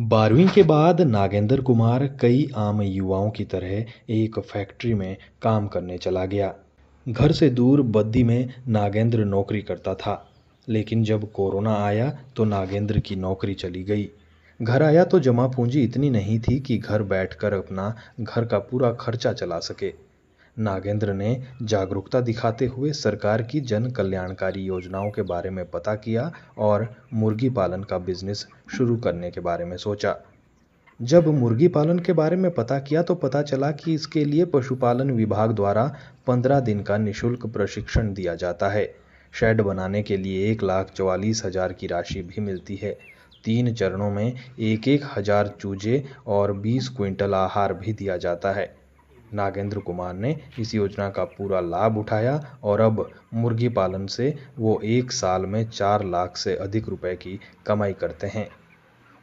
बारहवीं के बाद नागेंद्र कुमार कई आम युवाओं की तरह एक फैक्ट्री में काम करने चला गया। घर से दूर बद्दी में नागेंद्र नौकरी करता था, लेकिन जब कोरोना आया तो नागेंद्र की नौकरी चली गई। घर आया तो जमा पूंजी इतनी नहीं थी कि घर बैठकर अपना घर का पूरा खर्चा चला सके। नागेंद्र ने जागरूकता दिखाते हुए सरकार की जन कल्याणकारी योजनाओं के बारे में पता किया और मुर्गी पालन का बिज़नेस शुरू करने के बारे में सोचा। जब मुर्गी पालन के बारे में पता किया तो पता चला कि इसके लिए पशुपालन विभाग द्वारा पंद्रह दिन का निशुल्क प्रशिक्षण दिया जाता है। शेड बनाने के लिए एक लाख चवालीस हज़ार की राशि भी मिलती है। तीन चरणों में एक एक हज़ार चूजे और बीस क्विंटल आहार भी दिया जाता है। नागेंद्र कुमार ने इस योजना का पूरा लाभ उठाया और अब मुर्गी पालन से वो एक साल में चार लाख से अधिक रुपए की कमाई करते हैं।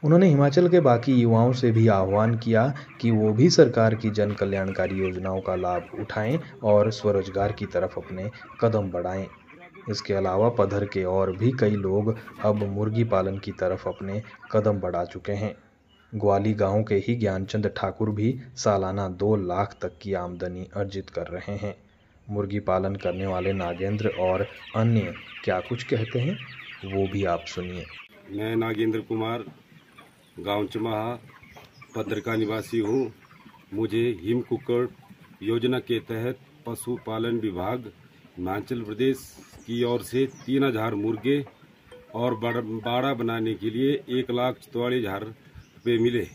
उन्होंने हिमाचल के बाकी युवाओं से भी आह्वान किया कि वो भी सरकार की जन कल्याणकारी योजनाओं का लाभ उठाएँ और स्वरोजगार की तरफ़ अपने कदम बढ़ाएँ। इसके अलावा पधर के और भी कई लोग अब मुर्गी पालन की तरफ़ अपने कदम बढ़ा चुके हैं। ग्वाली गाँव के ही ज्ञानचंद ठाकुर भी सालाना दो लाख तक की आमदनी अर्जित कर रहे हैं। मुर्गी पालन करने वाले नागेंद्र और अन्य क्या कुछ कहते हैं, वो भी आप सुनिए। मैं नागेंद्र कुमार, गाँव चमाहा पद्र का निवासी हूँ। मुझे हिम कुकड़ योजना के तहत पशुपालन विभाग, हिमाचल प्रदेश की ओर से तीन हज़ार मुर्गे और बाड़ा बनाने के लिए एक लाख चौवालीस हज़ार रुपये मिले।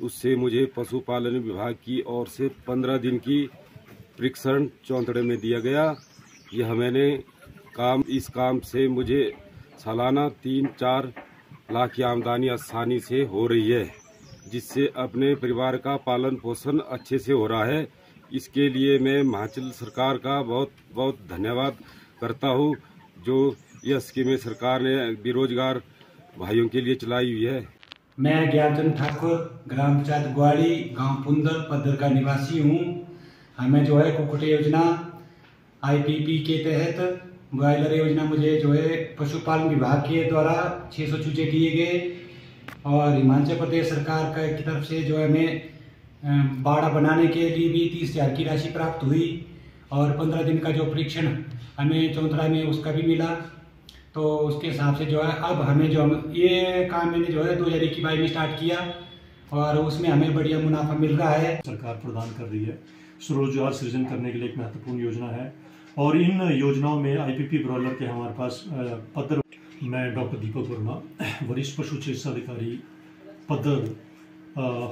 उससे मुझे पशुपालन विभाग की ओर से पंद्रह दिन की परीक्षण चौंतड़े में दिया गया। यह मैंने काम, इस काम से मुझे सालाना तीन, चार लाख की आमदनी आसानी से हो रही है, जिससे अपने परिवार का पालन पोषण अच्छे से हो रहा है। इसके लिए मैं हिमाचल सरकार का बहुत बहुत धन्यवाद करता हूँ, जो यह स्कीमें सरकार ने बेरोजगार भाइयों के लिए चलाई हुई है। मैं ज्ञानचंद ठाकुर, ग्राम पंचायत ग्वाड़ी गाँव पुंदर, पद्धर का निवासी हूँ। हमें जो है कुकुट योजना आईपीपी के तहत ब्रॉयलर योजना मुझे जो है पशुपालन विभाग के द्वारा 600 चूजे दिए गए और हिमाचल प्रदेश सरकार का की तरफ़ से जो है हमें बाड़ा बनाने के लिए भी तीस हज़ार की राशि प्राप्त हुई और पंद्रह दिन का जो परीक्षण हमें चौंतरा में उसका भी मिला। तो उसके हिसाब से जो है, अब हमें जो हम, ये काम मैंने जो है, दो हज़ार इक्कीस में स्टार्ट किया और उसमें हमें बढ़िया मुनाफा मिल रहा है। सरकार प्रदान कर रही है। स्वरोजगार सृजन करने के लिए एक महत्वपूर्ण योजना है और इन योजनाओं में आईपीपी ब्रॉयलर के हमारे पास पदर मैं डॉक्टर दीपक वर्मा, वरिष्ठ पशु चिकित्सा अधिकारी, पदर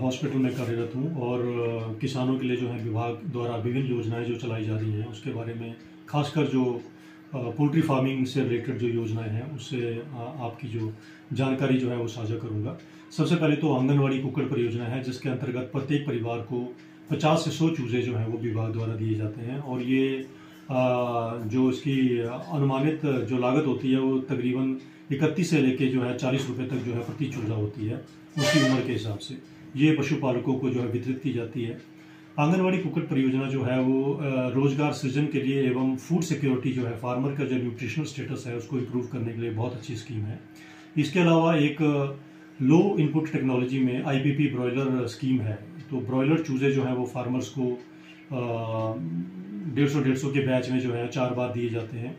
हॉस्पिटल में कार्यरत हूँ और किसानों के लिए जो है, विभाग द्वारा विभिन्न योजनाएँ जो चलाई जा रही हैं, उसके बारे में खासकर जो पोल्ट्री फ़ार्मिंग से रिलेटेड जो योजनाएँ हैं, उससे आपकी जो जानकारी जो है वो साझा करूँगा। सबसे पहले तो आंगनवाड़ी कुकड़ परियोजना है, जिसके अंतर्गत प्रत्येक परिवार को 50 से 100 चूजे जो हैं वो विभाग द्वारा दिए जाते हैं। और ये जो इसकी अनुमानित जो लागत होती है, वो तकरीबन इकतीस से लेके जो है चालीस रुपये तक जो है प्रति चूजा होती है, उसकी उम्र के हिसाब से। ये पशुपालकों को जो है वितरित की जाती है। आंगनवाड़ी कुकट परियोजना जो है वो रोज़गार सृजन के लिए एवं फ़ूड सिक्योरिटी जो है फार्मर का जो न्यूट्रिशनल स्टेटस है, उसको इम्प्रूव करने के लिए बहुत अच्छी स्कीम है। इसके अलावा एक लो इनपुट टेक्नोलॉजी में आईपीपी ब्रॉयलर स्कीम है। तो ब्रॉयलर चूजे जो है वो फार्मर्स को डेढ़ सौ डेढ़ सौ के बैच में जो है चार बार दिए जाते हैं।